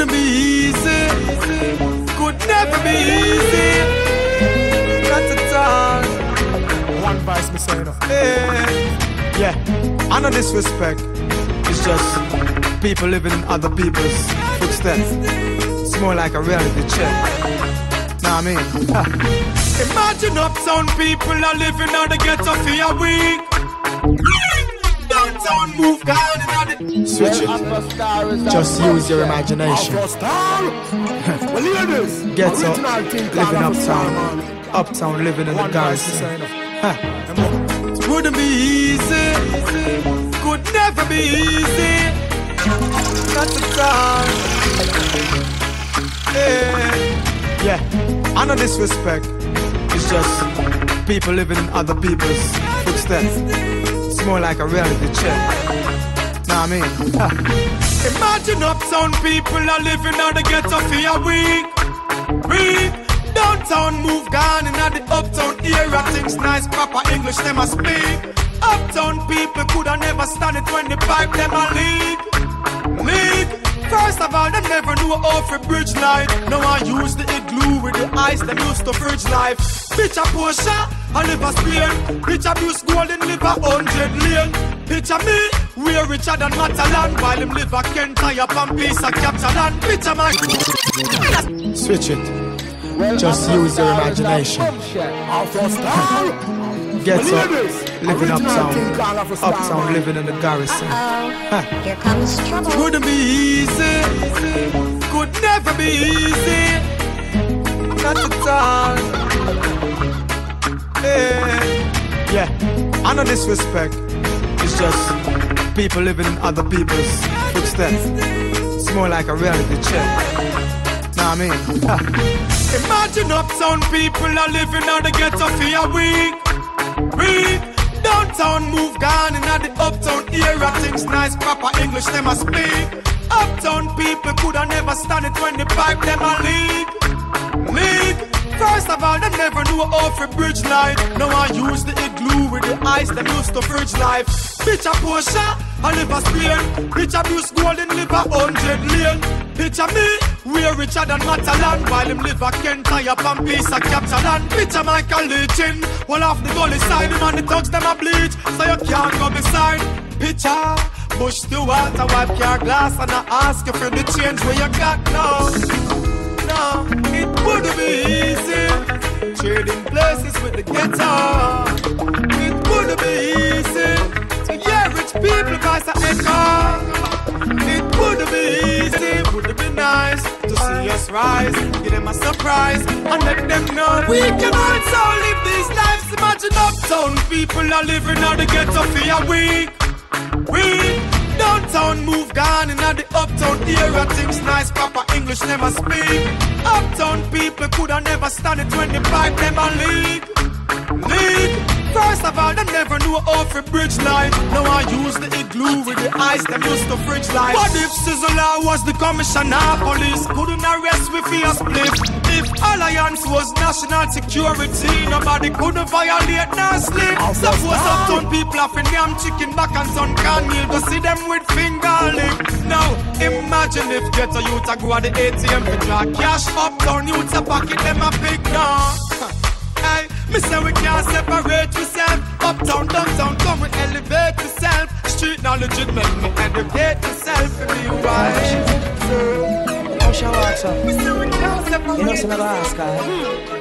Wouldn't be easy. Could never be easy. Not at all. One vice, me say no. Yeah. yeah. I know disrespect. It's just people living in other people's footsteps. It's more like a reality check. Know what I mean? Imagine uptown people are living on the ghetto for a week. Downtown move down in the Switch it. Just use your imagination. Get up, living uptown. Uptown living in the garrison. Huh. Wouldn't be easy. Could never be easy. Not at all. Yeah. yeah. I know disrespect. It's just people living in other people's footsteps. It's more like a reality check. Know what I mean? Imagine uptown people are living on the ghetto for a week. Week. Downtown move gone in the uptown era. Things nice, proper English, them a speak. Uptown people coulda never stand it when the pipe them a leak. Leak. First of all, they never knew how for bridge life. Now I use the igloo with the ice them used to fridge life. Bitch a Porsche, I live a Spain. Bitch a Bruce Golding, live a hundred lane. Bitch a me, we're richer than Matalan. While him live a Kent, tie up and piece of capture land. Bitch a. Switch it. well, Just use your imagination. Get up, living uptown, uptown living in the garrison. Huh. Here comes trouble. Couldn't be easy, could never be easy, not at all. Yeah, yeah. I know disrespect. Just people living in other people's footsteps. It's more like a reality check. Know what I mean? Imagine uptown people are living on the ghetto for a week. Week. Downtown move gone in the uptown era. Things nice, proper English, them a speak. Uptown people coulda never stand it when the pipe them a leak. Leak. First of all, they never knew how for bridge life. Now I use the igloo with the ice them used to fridge life. Bitch a Porsche, I live a Spain. Bitch a Bruce Golding, live a hundred lane. Bitch a me, we're richer than Matalan. While him live a Kent, tie up and piece of capture land. Bitch a Michael Lee-Chin. Well off the gully side, him and the thugs them a bleach. So you can't go beside. Bitch a Bush the water, wipe your glass and I ask you for the change where you got now. No, it would be easy trading places with the ghetto. It would be easy rich people cause a echo. It would be easy, would be nice to see us rise, give them a surprise and let them know we can also live these lives. Imagine uptown people are living on the ghetto for a week. Week. Downtown move gone in the uptown era. Things nice, proper English never speak. Uptown people coulda never stand it when the pipe a leak. Leak. First of all, they never knew how for bridge life. Now I use the igloo with the ice them used to fridge life. What if Sizzla was the commissioner? Police couldn't arrest for a split. If Alliance was national security, nobody couldn't violate no slip. Suppose uptown people have in damn chicken back and sun can meal. Go see them with finger lick. Now imagine if ghetto youth a go at the ATM to draw cash uptown youth a pocket them a big now. Me say we can't separate yourself. Uptown, downtown, come we elevate yourself. Street knowledge it make me educate yourself be wise. Walks up? Me say we can't You know, separate some of us, guy. Hmm.